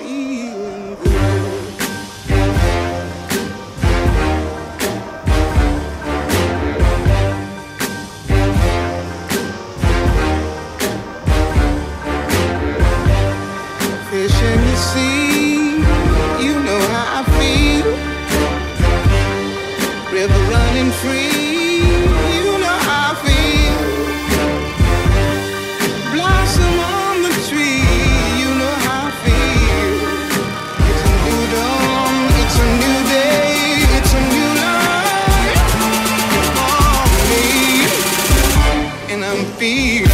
feeling good. Fish in the sea, you know how I feel. River running free. I'm be